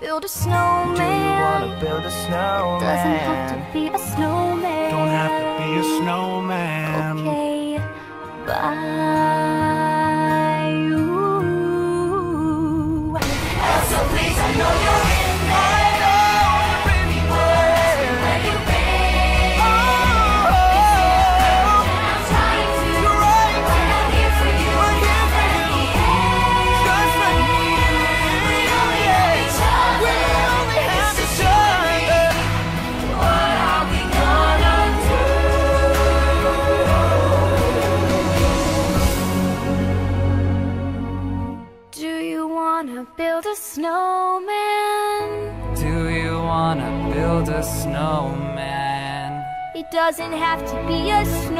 build a snowman? Do you wanna build a snowman? It Doesn't have to be a snowman. Don't have to be a snowman. Okay, bye. Wanna build a snowman? Do you wanna build a snowman? It doesn't have to be a snowman.